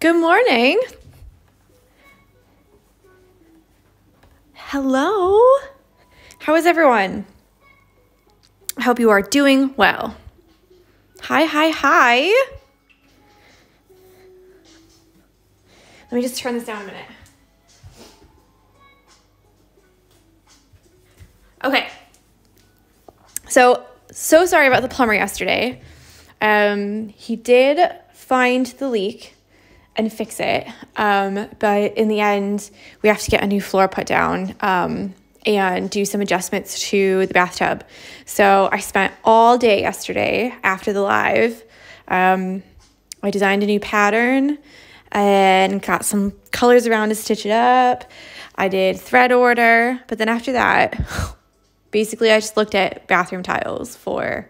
Good morning. Hello. How is everyone? I hope you are doing well. Hi, hi, hi. Let me just turn this down a minute. Okay. So, so sorry about the plumber yesterday. Um, he did find the leak and fix it. Um, but in the end, we have to get a new floor put down um, and do some adjustments to the bathtub. So I spent all day yesterday after the live. Um, I designed a new pattern and got some colors around to stitch it up. I did thread order, but then after that, basically I just looked at bathroom tiles for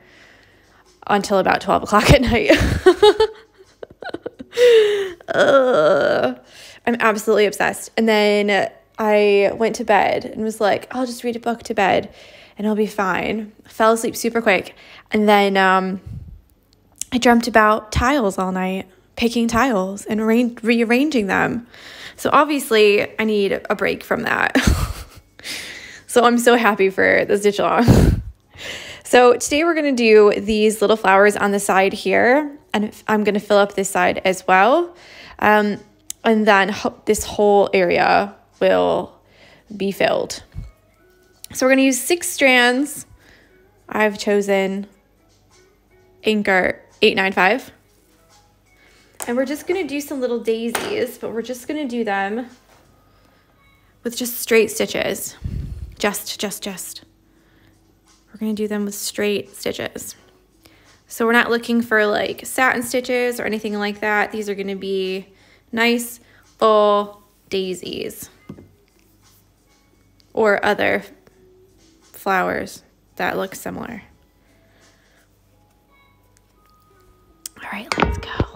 until about 12 o'clock at night. I'm absolutely obsessed. And then I went to bed and was like, I'll just read a book to bed and I'll be fine. fell asleep super quick. And then um, I dreamt about tiles all night, picking tiles and re- rearranging them. So obviously, I need a break from that. so I'm so happy for the stitch along. so today we're going to do these little flowers on the side here and I'm going to fill up this side as well. Um, and then this whole area will be filled. So we're going to use six strands. I've chosen Anchor 895. And we're just going to do some little daisies, but we're just going to do them with just straight stitches. Just, just, just. We're going to do them with straight stitches. So we're not looking for like satin stitches or anything like that. These are gonna be nice full daisies or other flowers that look similar. All right, let's go.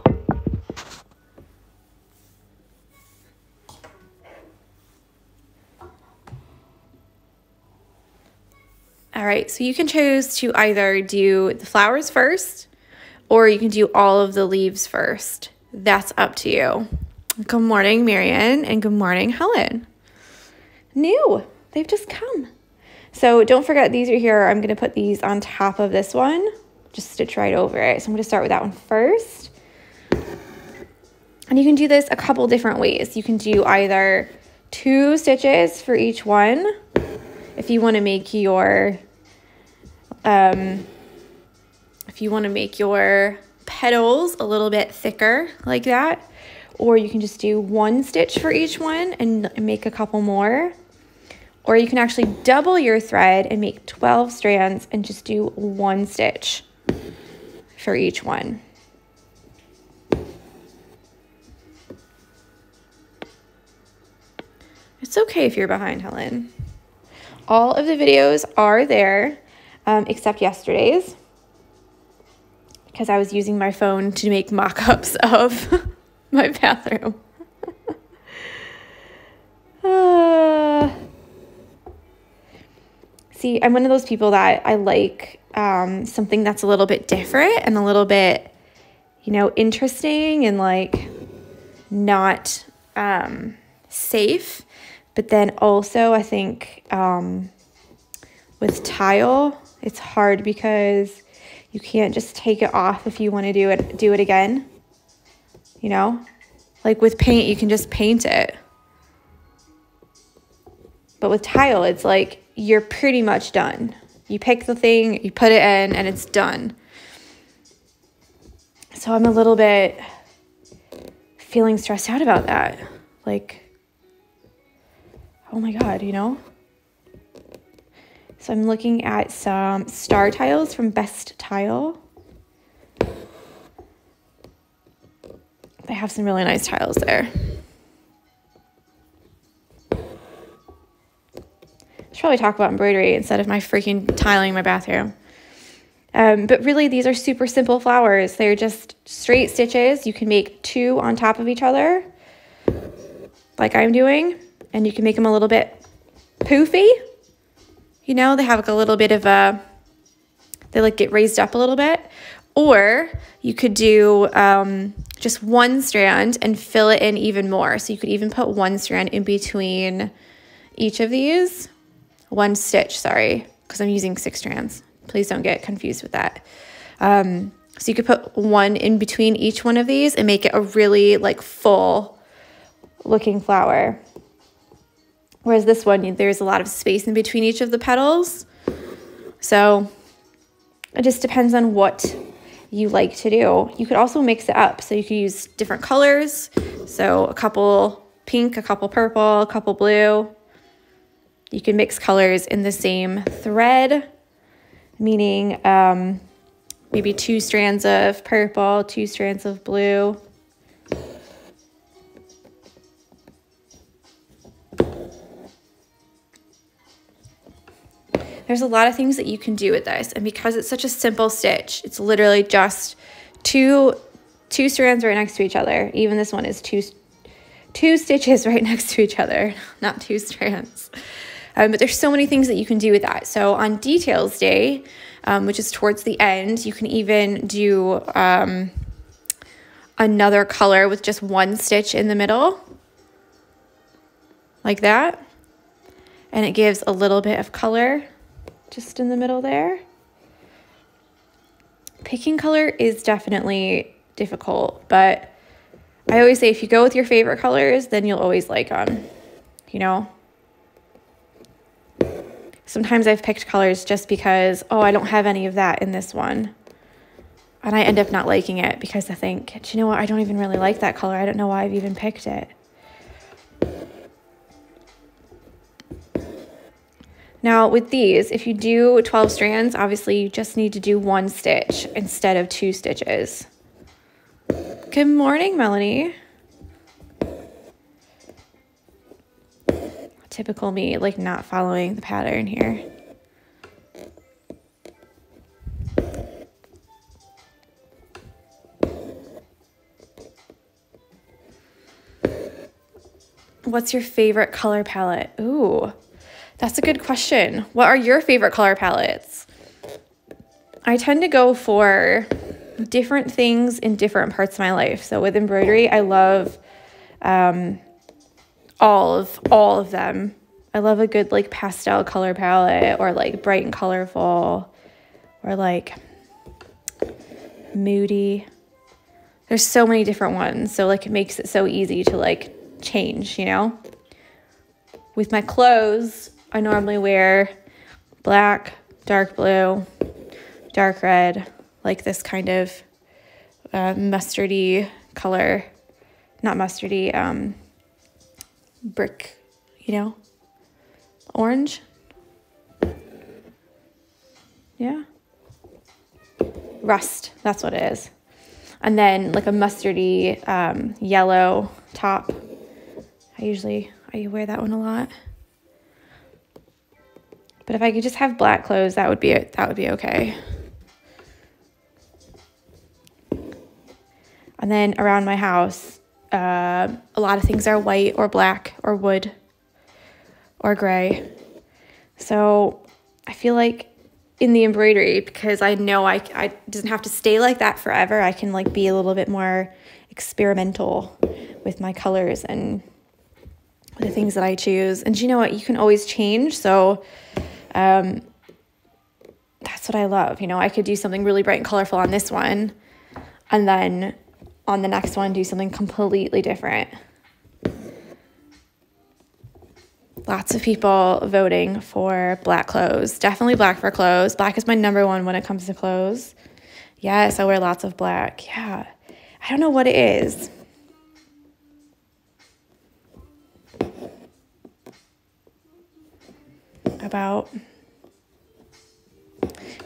All right, so you can choose to either do the flowers first or you can do all of the leaves first. That's up to you. Good morning, Marion, and good morning, Helen. New, they've just come. So don't forget these are here. I'm gonna put these on top of this one, just stitch right over it. So I'm gonna start with that one first. And you can do this a couple different ways. You can do either two stitches for each one, if you want to make your um, if you want to make your petals a little bit thicker like that or you can just do one stitch for each one and make a couple more or you can actually double your thread and make 12 strands and just do one stitch for each one. It's okay if you're behind, Helen. All of the videos are there um, except yesterday's because I was using my phone to make mock-ups of my bathroom. uh, see, I'm one of those people that I like um, something that's a little bit different and a little bit, you know, interesting and like not um, safe. But then also, I think um, with tile, it's hard because you can't just take it off if you want to do it do it again. You know? Like with paint, you can just paint it. But with tile, it's like you're pretty much done. You pick the thing, you put it in, and it's done. So I'm a little bit feeling stressed out about that. Like, oh my God, you know? So I'm looking at some star tiles from Best Tile. They have some really nice tiles there. I should probably talk about embroidery instead of my freaking tiling my bathroom. Um, but really, these are super simple flowers. They're just straight stitches. You can make two on top of each other, like I'm doing, and you can make them a little bit poofy you know, they have like a little bit of a, they like get raised up a little bit. Or you could do um, just one strand and fill it in even more. So you could even put one strand in between each of these. One stitch, sorry, because I'm using six strands. Please don't get confused with that. Um, so you could put one in between each one of these and make it a really like full looking flower. Whereas this one, there's a lot of space in between each of the petals. So it just depends on what you like to do. You could also mix it up. So you could use different colors. So a couple pink, a couple purple, a couple blue. You can mix colors in the same thread, meaning um, maybe two strands of purple, two strands of blue. There's a lot of things that you can do with this. And because it's such a simple stitch, it's literally just two, two strands right next to each other. Even this one is two, two stitches right next to each other, not two strands. Um, but there's so many things that you can do with that. So on details day, um, which is towards the end, you can even do um, another color with just one stitch in the middle, like that. And it gives a little bit of color just in the middle there. Picking color is definitely difficult, but I always say if you go with your favorite colors, then you'll always like them, you know? Sometimes I've picked colors just because, oh, I don't have any of that in this one. And I end up not liking it because I think, do you know what? I don't even really like that color. I don't know why I've even picked it. Now with these, if you do 12 strands, obviously you just need to do one stitch instead of two stitches. Good morning, Melanie. Typical me, like not following the pattern here. What's your favorite color palette? Ooh. That's a good question. What are your favorite color palettes? I tend to go for different things in different parts of my life. So with embroidery, I love um, all of all of them. I love a good like pastel color palette or like bright and colorful or like moody. There's so many different ones. So like it makes it so easy to like change, you know? With my clothes, I normally wear black, dark blue, dark red, like this kind of uh, mustardy color. Not mustardy, um, brick, you know, orange. Yeah. Rust, that's what it is. And then like a mustardy um, yellow top. I usually, I wear that one a lot. But if I could just have black clothes, that would be it. that would be okay. And then around my house, uh, a lot of things are white or black or wood or gray. So I feel like in the embroidery, because I know I, I doesn't have to stay like that forever, I can like be a little bit more experimental with my colors and the things that I choose. And you know what? You can always change. So um, that's what I love. You know, I could do something really bright and colorful on this one, and then on the next one, do something completely different. Lots of people voting for black clothes. Definitely black for clothes. Black is my number one when it comes to clothes. Yes, I wear lots of black. Yeah. I don't know what it is. About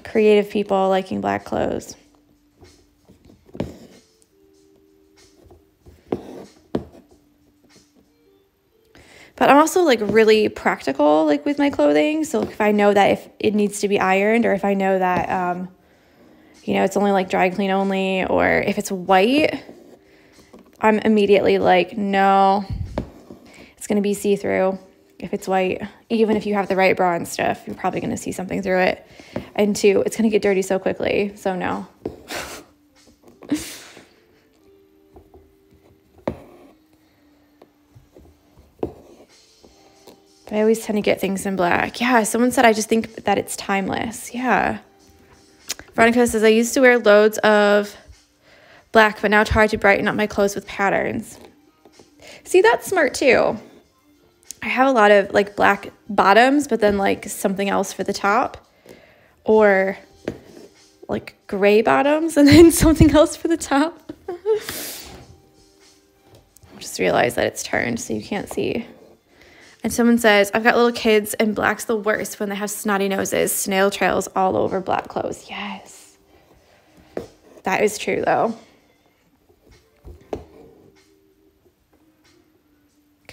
creative people liking black clothes. But I'm also like really practical like with my clothing. So if I know that if it needs to be ironed or if I know that um, you know, it's only like dry clean only or if it's white, I'm immediately like, no, it's going to be see-through if it's white, even if you have the right bra and stuff, you're probably going to see something through it. And two, it's going to get dirty so quickly. So, no. I always tend to get things in black. Yeah, someone said I just think that it's timeless. Yeah. Veronica says, I used to wear loads of black, but now try to brighten up my clothes with patterns. See, that's smart too. I have a lot of like black bottoms, but then like something else for the top. Or like gray bottoms and then something else for the top. Just realized that it's turned so you can't see. And someone says, I've got little kids and black's the worst when they have snotty noses, snail trails all over black clothes. Yes. That is true though.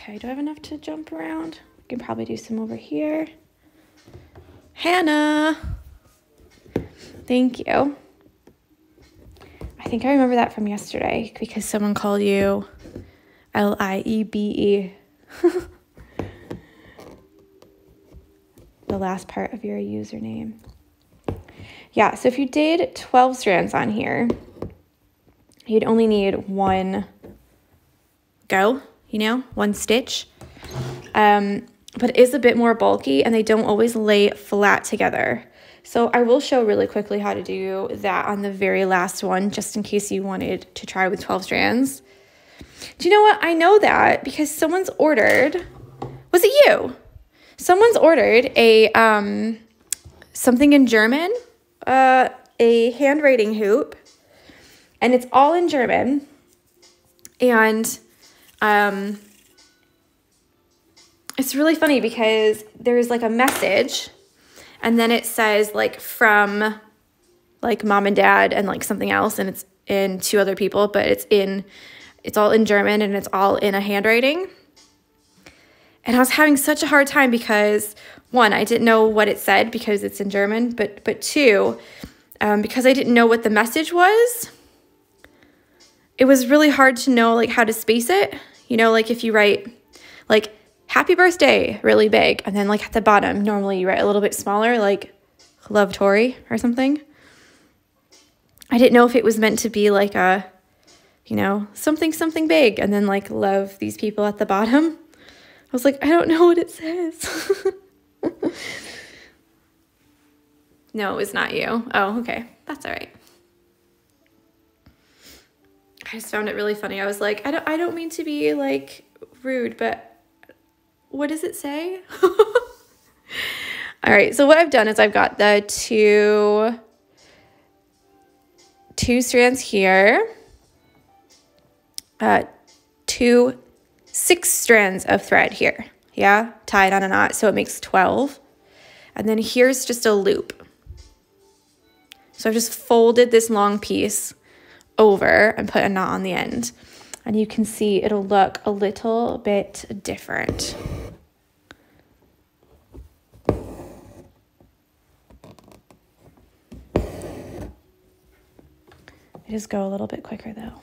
Okay, do I have enough to jump around? We can probably do some over here. Hannah. Thank you. I think I remember that from yesterday because someone called you L I E B E. The last part of your username. Yeah, so if you did 12 strands on here, you'd only need one go, you know, one stitch. Um, but it is a bit more bulky and they don't always lay flat together. So I will show really quickly how to do that on the very last one, just in case you wanted to try with 12 strands. Do you know what? I know that because someone's ordered, was it you? Someone's ordered a, um, something in German, uh, a handwriting hoop, and it's all in German. And, um, it's really funny because there's like a message and then it says like from like mom and dad and like something else and it's in two other people but it's in it's all in german and it's all in a handwriting. And i was having such a hard time because one i didn't know what it said because it's in german but but two um, because i didn't know what the message was it was really hard to know like how to space it you know like if you write like happy birthday really big. And then like at the bottom, normally you write a little bit smaller, like love Tori or something. I didn't know if it was meant to be like a, you know, something, something big, and then like love these people at the bottom. I was like, I don't know what it says. no, it was not you. Oh, okay. That's all right. I just found it really funny. I was like, I don't, I don't mean to be like rude, but what does it say? All right, so what I've done is I've got the two, two strands here, uh, two, six strands of thread here, yeah, tied on a knot, so it makes 12. And then here's just a loop. So I've just folded this long piece over and put a knot on the end. And you can see it'll look a little bit different. I just go a little bit quicker though.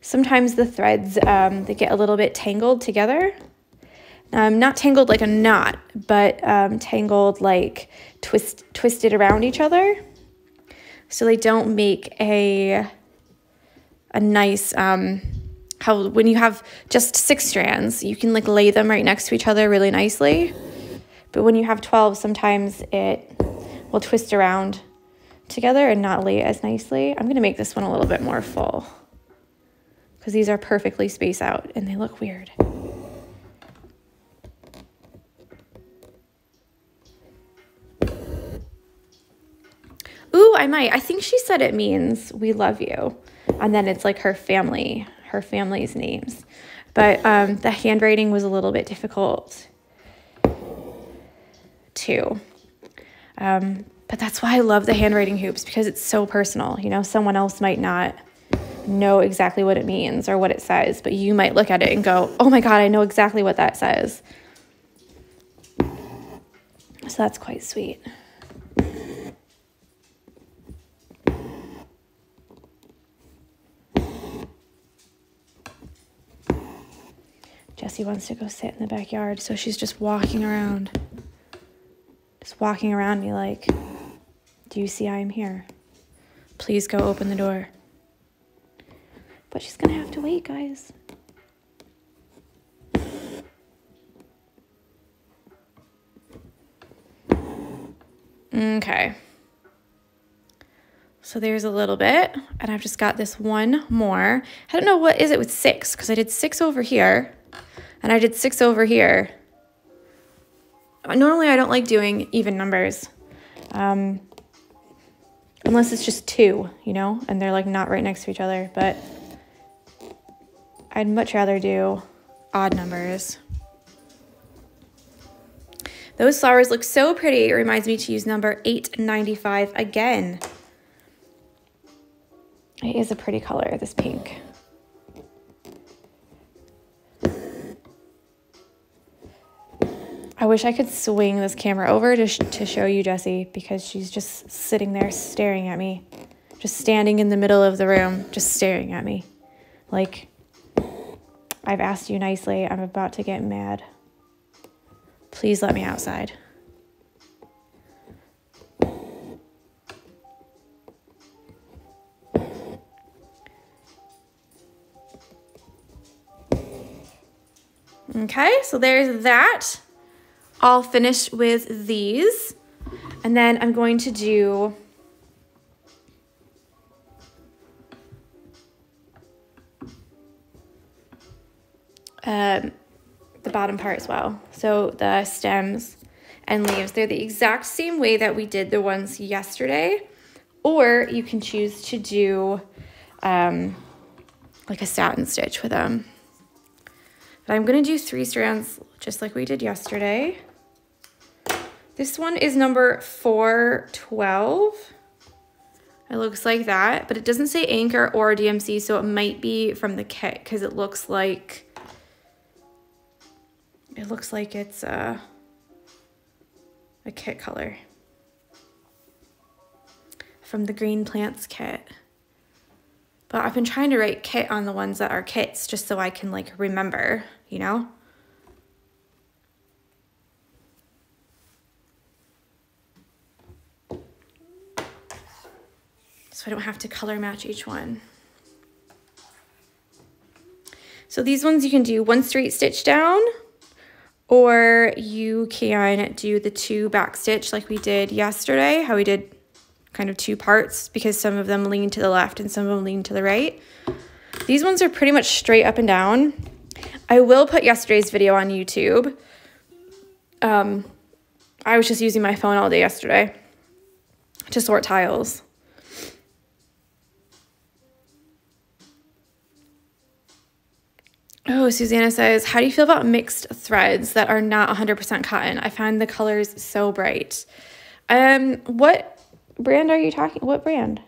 Sometimes the threads, um, they get a little bit tangled together. Um, not tangled like a knot, but um, tangled like twist, twisted around each other. So they don't make a, a nice, um, how when you have just six strands, you can like lay them right next to each other really nicely. But when you have 12, sometimes it will twist around together and not lay as nicely. I'm gonna make this one a little bit more full because these are perfectly spaced out and they look weird. I might. I think she said it means we love you. And then it's like her family, her family's names. But um, the handwriting was a little bit difficult too. Um, but that's why I love the handwriting hoops because it's so personal. You know, someone else might not know exactly what it means or what it says, but you might look at it and go, oh my God, I know exactly what that says. So that's quite sweet. Jessie wants to go sit in the backyard, so she's just walking around just walking around me like, Do you see I am here? Please go open the door. but she's gonna have to wait, guys. Okay. So there's a little bit, and I've just got this one more. I don't know what is it with six, because I did six over here, and I did six over here. Normally I don't like doing even numbers, um, unless it's just two, you know, and they're like not right next to each other, but I'd much rather do odd numbers. Those flowers look so pretty. It reminds me to use number 895 again. It is a pretty color, this pink. I wish I could swing this camera over to, sh to show you Jessie because she's just sitting there staring at me. Just standing in the middle of the room, just staring at me. Like, I've asked you nicely. I'm about to get mad. Please let me outside. Okay, so there's that. I'll finish with these. And then I'm going to do um, the bottom part as well. So the stems and leaves, they're the exact same way that we did the ones yesterday. Or you can choose to do um, like a satin stitch with them. But I'm gonna do three strands just like we did yesterday. This one is number 412. It looks like that, but it doesn't say Anchor or DMC, so it might be from the kit because it looks like it looks like it's a, a kit color from the Green Plants kit. But I've been trying to write kit on the ones that are kits just so I can like remember, you know? So I don't have to color match each one. So these ones you can do one straight stitch down or you can do the two back stitch like we did yesterday, how we did kind of two parts because some of them lean to the left and some of them lean to the right. These ones are pretty much straight up and down. I will put yesterday's video on YouTube. Um, I was just using my phone all day yesterday to sort tiles. Oh, Susanna says, how do you feel about mixed threads that are not 100% cotton? I find the colors so bright. Um, what brand are you talking? What brand?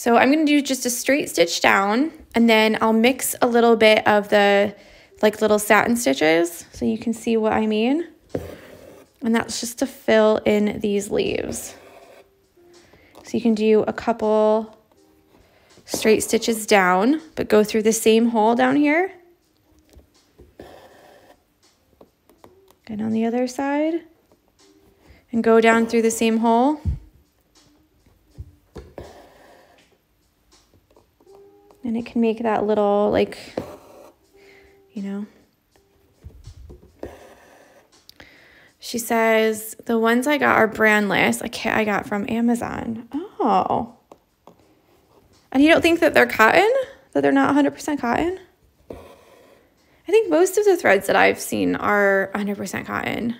So I'm going to do just a straight stitch down and then I'll mix a little bit of the like little satin stitches so you can see what I mean. And that's just to fill in these leaves. So you can do a couple straight stitches down, but go through the same hole down here. And on the other side. And go down through the same hole. And it can make that little, like, you know, She says, the ones I got are brandless. I, I got from Amazon. Oh. And you don't think that they're cotton? That they're not 100% cotton? I think most of the threads that I've seen are 100% cotton.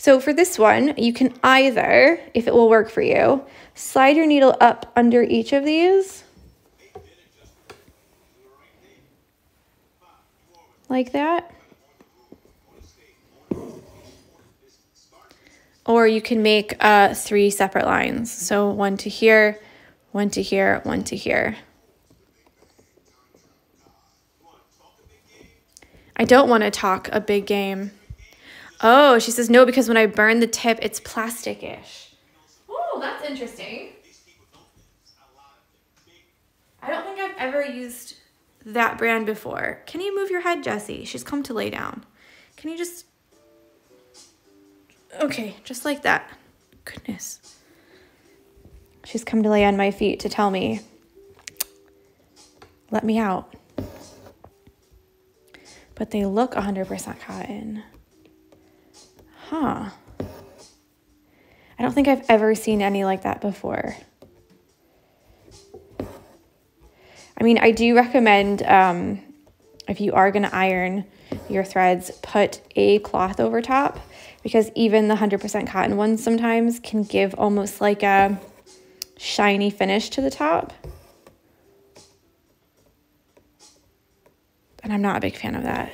So for this one, you can either, if it will work for you, slide your needle up under each of these like that. Or you can make uh, three separate lines. So one to here, one to here, one to here. I don't want to talk a big game. Oh, she says no because when I burn the tip, it's plastic-ish. Oh, that's interesting. I don't think I've ever used that brand before. Can you move your head, Jessie? She's come to lay down. Can you just... Okay, just like that. Goodness. She's come to lay on my feet to tell me, let me out. But they look 100% cotton. Huh. I don't think I've ever seen any like that before. I mean, I do recommend um, if you are going to iron your threads, put a cloth over top because even the 100% cotton ones sometimes can give almost like a shiny finish to the top. And I'm not a big fan of that.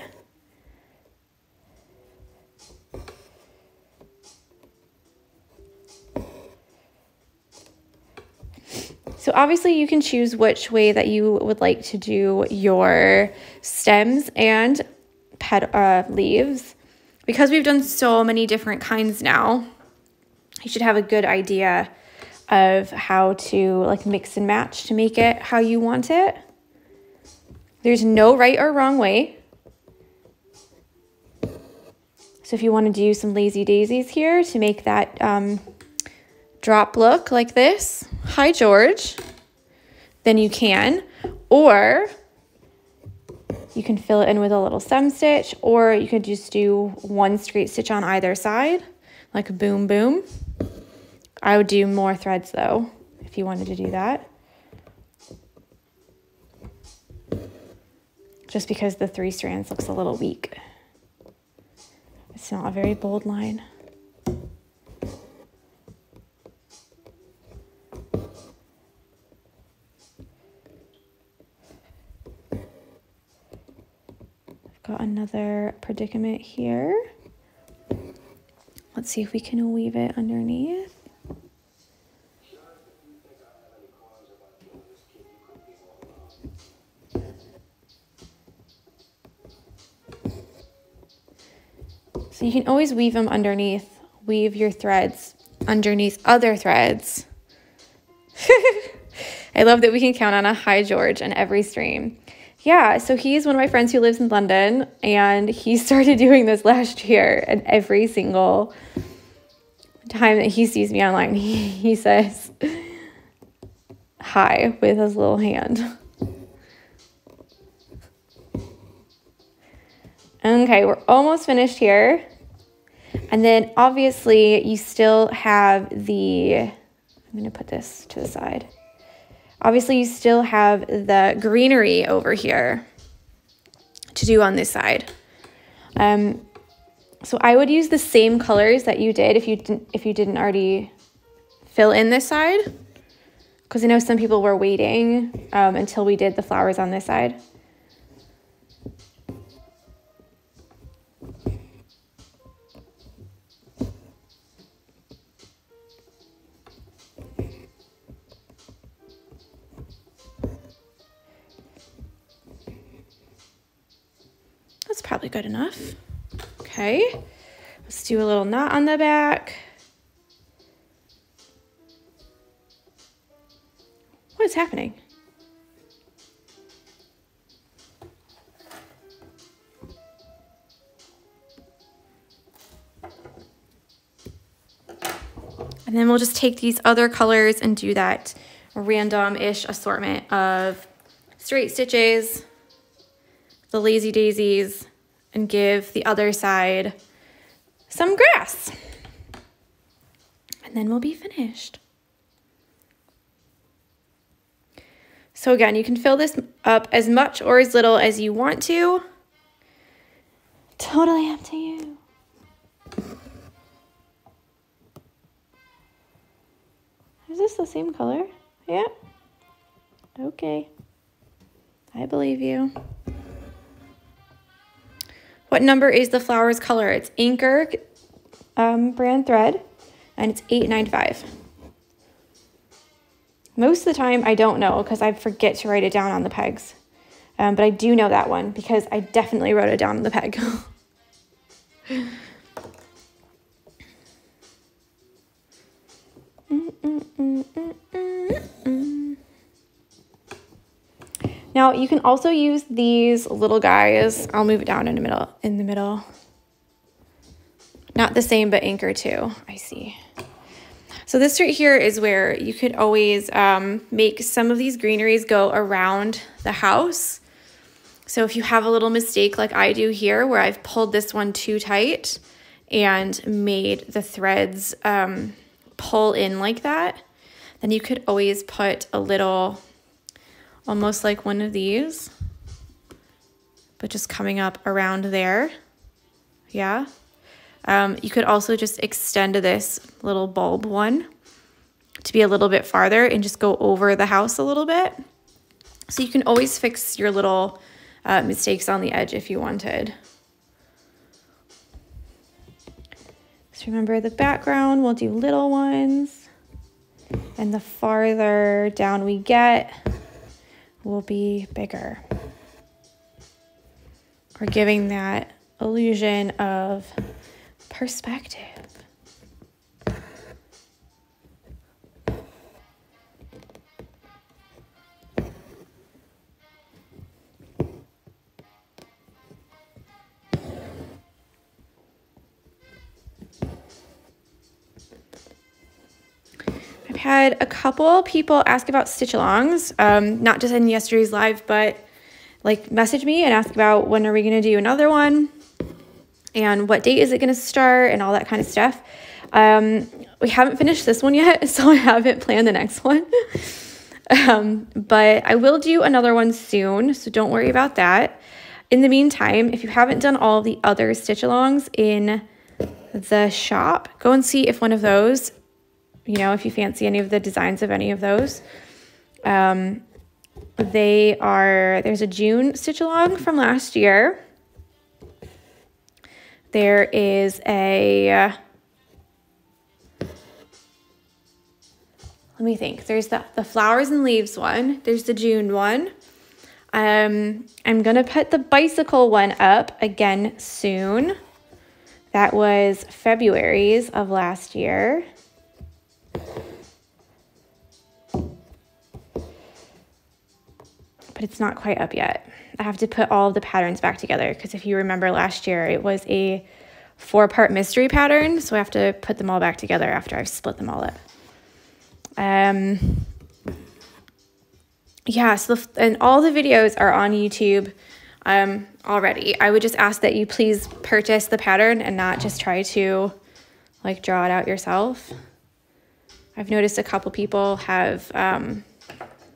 So obviously you can choose which way that you would like to do your stems and pet uh, leaves. Because we've done so many different kinds now, you should have a good idea of how to like mix and match to make it how you want it. There's no right or wrong way. So if you want to do some lazy daisies here to make that um, drop look like this, hi George, then you can. Or you can fill it in with a little stem stitch, or you could just do one straight stitch on either side, like boom boom. I would do more threads though, if you wanted to do that. Just because the three strands looks a little weak. It's not a very bold line. Got another predicament here. Let's see if we can weave it underneath. So you can always weave them underneath, weave your threads underneath other threads. I love that we can count on a hi George in every stream. Yeah, so he's one of my friends who lives in London, and he started doing this last year. And every single time that he sees me online, he, he says hi with his little hand. Okay, we're almost finished here. And then obviously you still have the, I'm going to put this to the side. Obviously, you still have the greenery over here to do on this side. Um, so I would use the same colors that you did if you didn't if you didn't already fill in this side, because I know some people were waiting um, until we did the flowers on this side. Probably good enough. Okay, let's do a little knot on the back. What is happening? And then we'll just take these other colors and do that random-ish assortment of straight stitches, the lazy daisies, and give the other side some grass. And then we'll be finished. So again, you can fill this up as much or as little as you want to. Totally up to you. Is this the same color? Yeah. Okay. I believe you. What number is the flowers color? It's Anchor um, brand thread, and it's 895. Most of the time, I don't know because I forget to write it down on the pegs. Um, but I do know that one because I definitely wrote it down on the peg. Now you can also use these little guys. I'll move it down in the middle, in the middle. Not the same, but anchor too, I see. So this right here is where you could always um, make some of these greeneries go around the house. So if you have a little mistake like I do here, where I've pulled this one too tight and made the threads um, pull in like that, then you could always put a little, almost like one of these, but just coming up around there. Yeah. Um, you could also just extend this little bulb one to be a little bit farther and just go over the house a little bit. So you can always fix your little uh, mistakes on the edge if you wanted. So remember the background, we'll do little ones. And the farther down we get, will be bigger. We're giving that illusion of perspective. Had a couple people ask about stitch alongs, um, not just in yesterday's live, but like message me and ask about when are we going to do another one and what date is it going to start and all that kind of stuff. Um, we haven't finished this one yet, so I haven't planned the next one. um, but I will do another one soon, so don't worry about that. In the meantime, if you haven't done all the other stitch alongs in the shop, go and see if one of those, you know, if you fancy any of the designs of any of those. Um, they are, there's a June stitch along from last year there is a, uh, let me think. There's the, the flowers and leaves one. There's the June one. Um, I'm going to put the bicycle one up again soon. That was February's of last year. It's not quite up yet. I have to put all the patterns back together because if you remember last year, it was a four part mystery pattern. So I have to put them all back together after I've split them all up. Um, yeah, so the, and all the videos are on YouTube um, already. I would just ask that you please purchase the pattern and not just try to like draw it out yourself. I've noticed a couple people have um,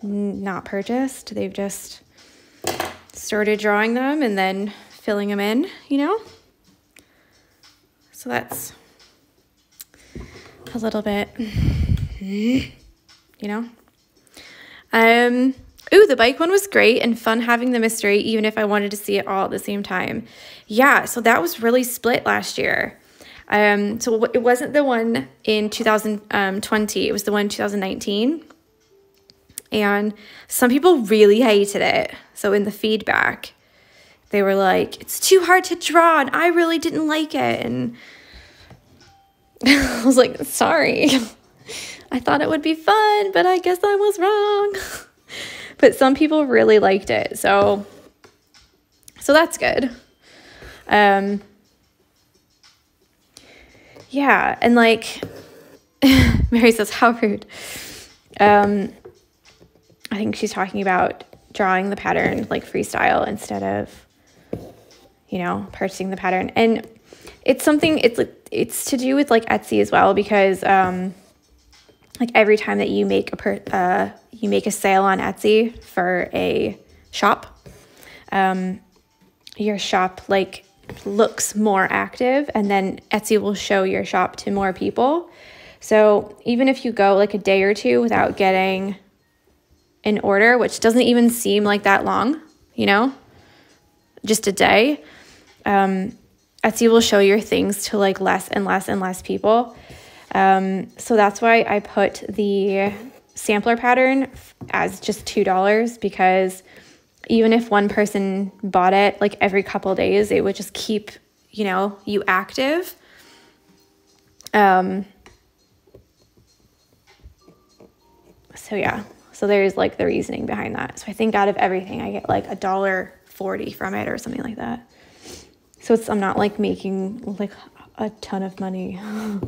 not purchased. They've just started drawing them and then filling them in, you know? So that's a little bit, you know? Um, ooh, the bike one was great and fun having the mystery, even if I wanted to see it all at the same time. Yeah, so that was really split last year. Um, so it wasn't the one in 2020, it was the one in 2019 and some people really hated it. So in the feedback, they were like, it's too hard to draw, and I really didn't like it. And I was like, sorry. I thought it would be fun, but I guess I was wrong. but some people really liked it. So so that's good. Um yeah, and like Mary says, how rude. Um I think she's talking about drawing the pattern like freestyle instead of, you know, purchasing the pattern. And it's something, it's like, it's to do with like Etsy as well because um, like every time that you make a per, uh, you make a sale on Etsy for a shop, um, your shop like looks more active and then Etsy will show your shop to more people. So even if you go like a day or two without getting in order, which doesn't even seem like that long, you know, just a day. Um, Etsy will show your things to like less and less and less people. Um, so that's why I put the sampler pattern as just $2 because even if one person bought it like every couple days, it would just keep, you know, you active. Um, so yeah, So there's like the reasoning behind that. So I think out of everything, I get like a dollar forty from it or something like that. So it's I'm not like making like a ton of money,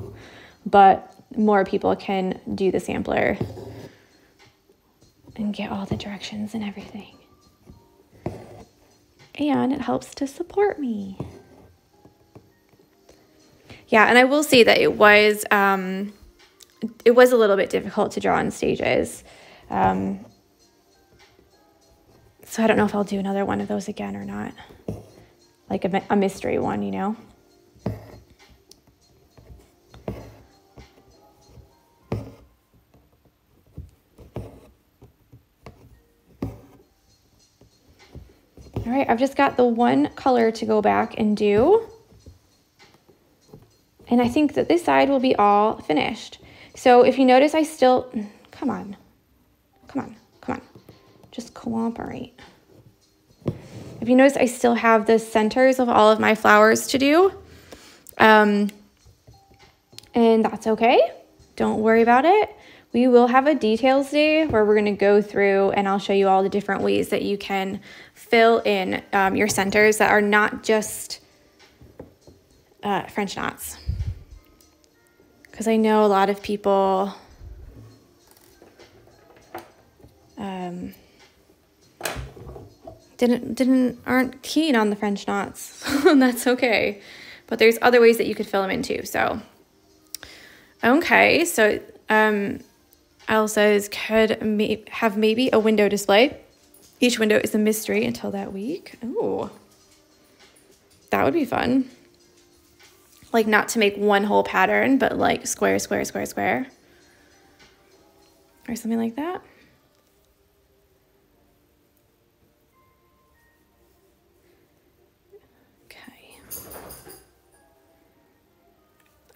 but more people can do the sampler and get all the directions and everything. And it helps to support me. Yeah, and I will say that it was um, it was a little bit difficult to draw in stages. Um, so I don't know if I'll do another one of those again or not. Like a, a mystery one, you know? All right, I've just got the one color to go back and do. And I think that this side will be all finished. So if you notice, I still, come on, come on, come on, just cooperate. If you notice, I still have the centers of all of my flowers to do. Um, and that's okay. Don't worry about it. We will have a details day where we're going to go through and I'll show you all the different ways that you can fill in um, your centers that are not just uh, French knots. Because I know a lot of people um, didn't didn't aren't keen on the French knots. That's okay. But there's other ways that you could fill them in too. So okay, so um, Elle says could may have maybe a window display. Each window is a mystery until that week. Oh, that would be fun. Like not to make one whole pattern, but like square, square, square, square. Or something like that.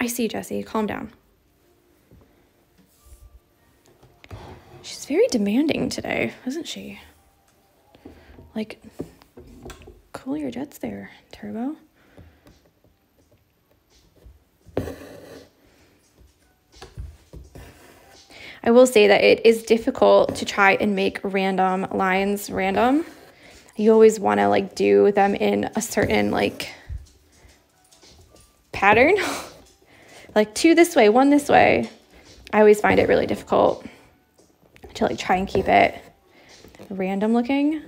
I see, Jesse. Calm down. She's very demanding today, isn't she? Like, cool your jets there, Turbo. I will say that it is difficult to try and make random lines random. You always want to like do them in a certain like pattern. like two this way, one this way. I always find it really difficult to like try and keep it random looking.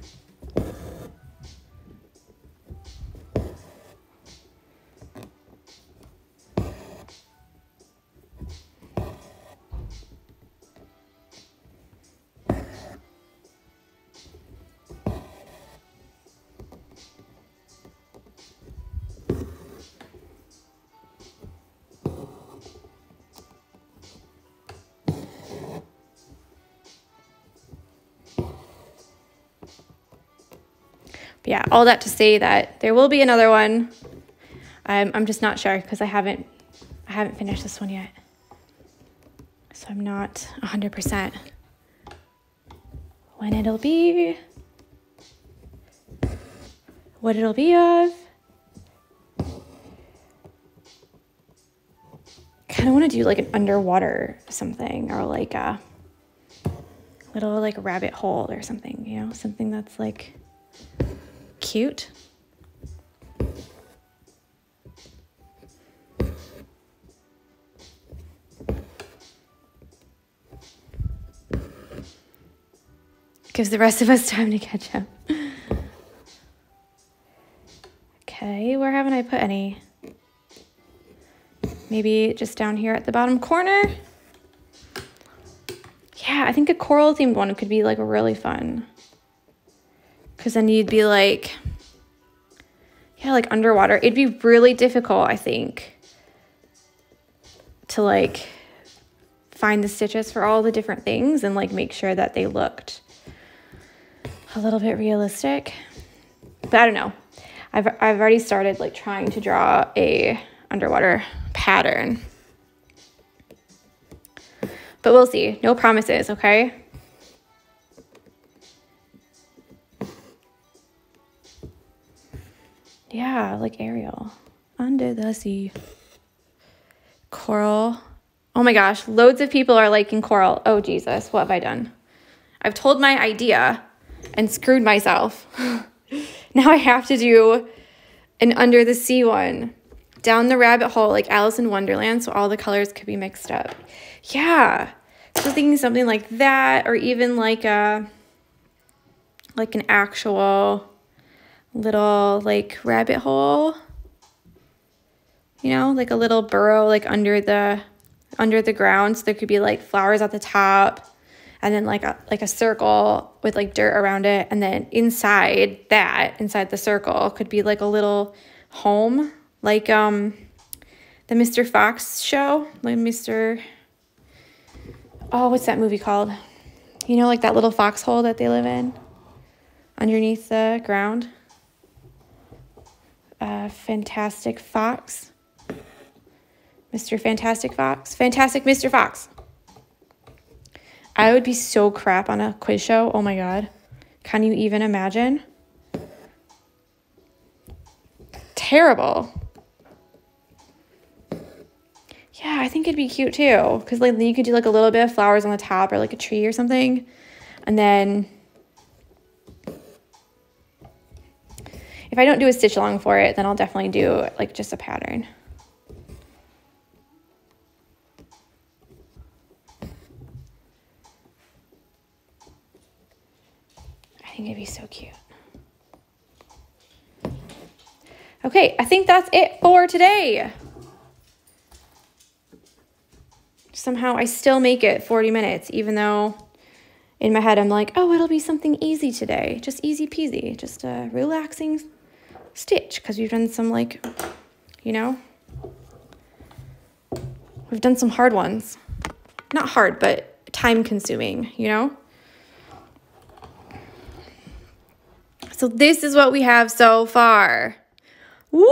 But yeah, all that to say that there will be another one. I'm, I'm just not sure because I haven't I haven't finished this one yet. So I'm not 100% when it'll be, what it'll be of. kind of want to do like an underwater something or like a little like rabbit hole or something, you know, something that's like cute. Gives the rest of us time to catch up. Okay, where haven't I put any? Maybe just down here at the bottom corner. Yeah, I think a coral themed one could be like really fun. Because then you'd be like, yeah, like underwater. It'd be really difficult, I think, to like find the stitches for all the different things and like make sure that they looked a little bit realistic. But I don't know. I've, I've already started like trying to draw a underwater pattern. But we'll see. No promises, okay? Yeah, like Ariel. Under the sea. Coral. Oh my gosh, loads of people are liking coral. Oh Jesus, what have I done? I've told my idea and screwed myself. now I have to do an under the sea one down the rabbit hole like Alice in Wonderland so all the colors could be mixed up. Yeah. So thinking something like that or even like a like an actual little like rabbit hole. You know, like a little burrow like under the under the ground. So there could be like flowers at the top and then like a like a circle with like dirt around it and then inside that inside the circle could be like a little home like um the Mr. Fox show like Mr. Oh, what's that movie called? You know like that little foxhole that they live in underneath the ground. Uh, Fantastic Fox. Mr. Fantastic Fox. Fantastic Mr. Fox. I would be so crap on a quiz show. Oh my God. Can you even imagine? Terrible. Yeah, I think it'd be cute too. Because like you could do like a little bit of flowers on the top or like a tree or something. And then if I don't do a stitch along for it, then I'll definitely do like just a pattern. I think it'd be so cute. Okay, I think that's it for today. Somehow I still make it 40 minutes, even though in my head I'm like, oh, it'll be something easy today. Just easy peasy, just a relaxing stitch because we've done some like, you know, we've done some hard ones. Not hard, but time consuming, you know? So this is what we have so far. Woo!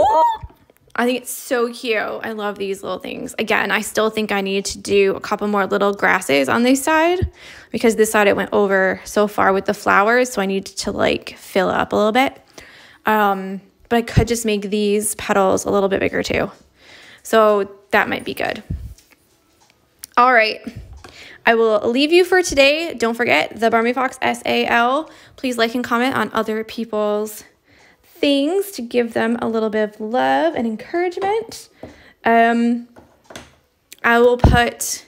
I think it's so cute. I love these little things. Again, I still think I need to do a couple more little grasses on this side because this side it went over so far with the flowers. So I need to like fill up a little bit. Um, but I could just make these petals a little bit bigger too. So that might be good. All right. I will leave you for today. Don't forget the Barmy Fox SAL. Please like and comment on other people's things to give them a little bit of love and encouragement. Um, I will put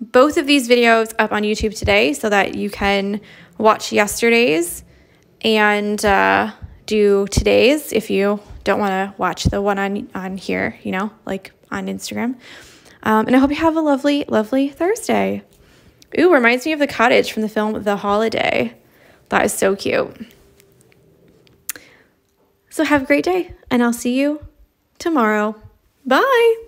both of these videos up on YouTube today so that you can watch yesterday's and uh, do today's if you don't want to watch the one on, on here, you know, like on Instagram. Um, and I hope you have a lovely, lovely Thursday. Ooh, reminds me of the cottage from the film The Holiday. That is so cute. So have a great day, and I'll see you tomorrow. Bye.